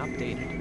updated.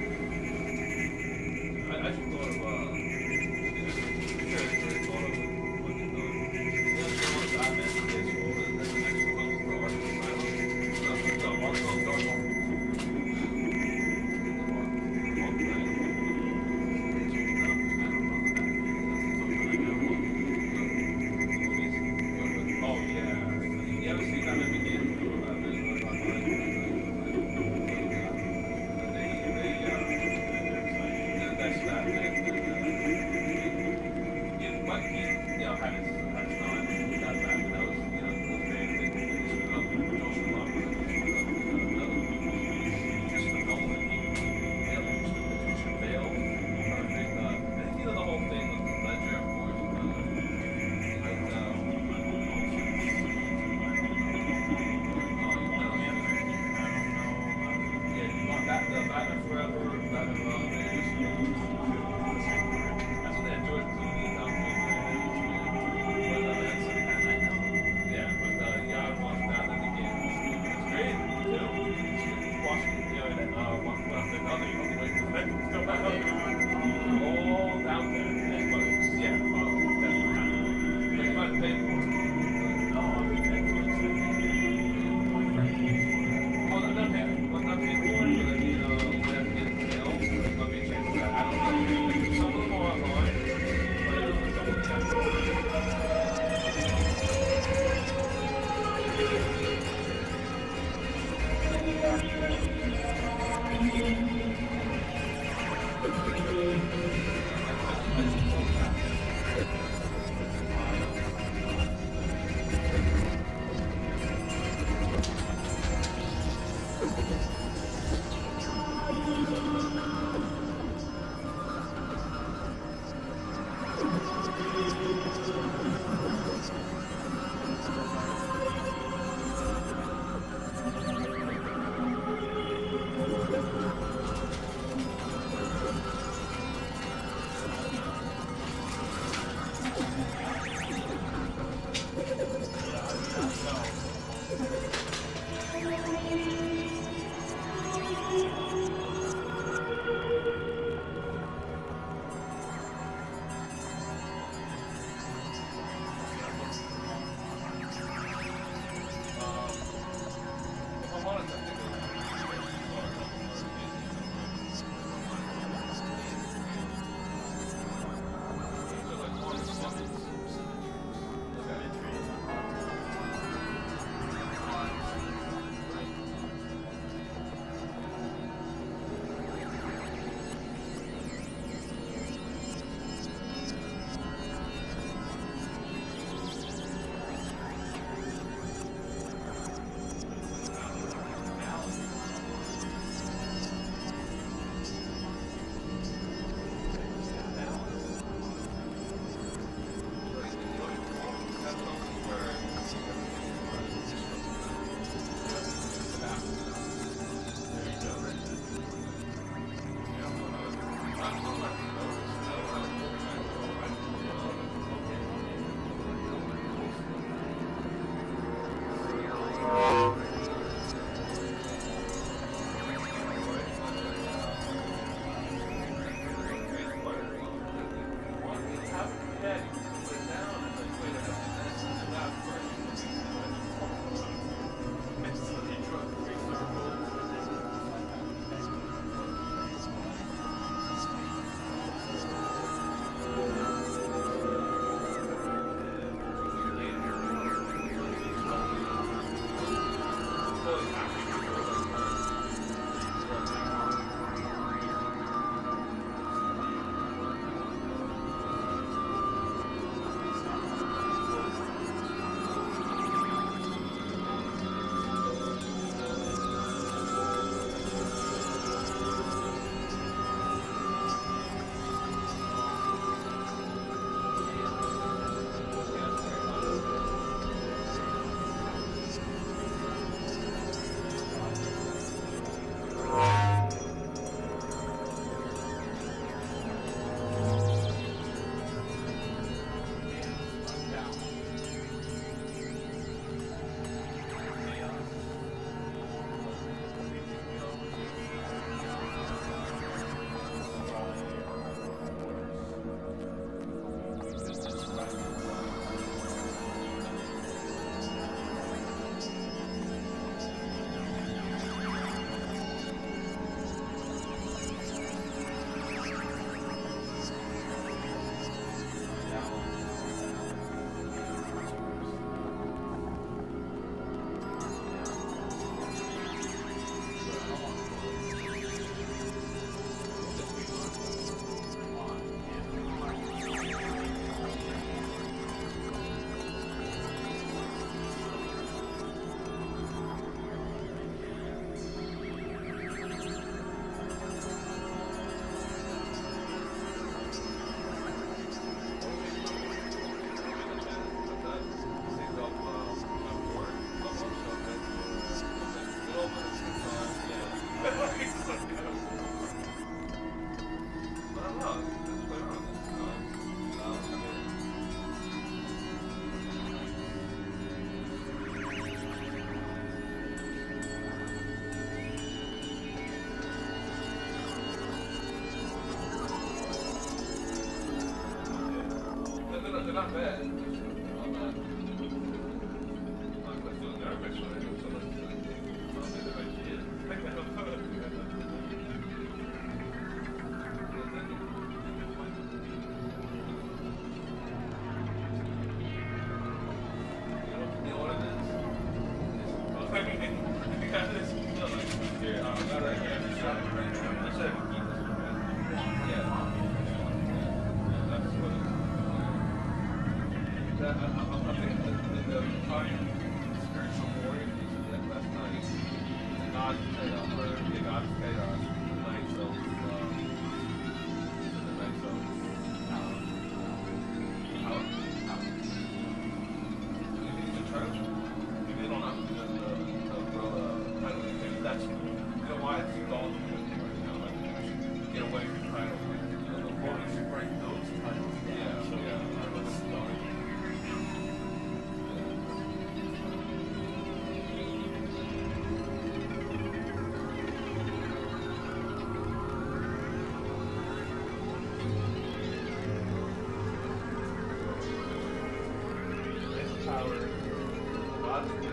God's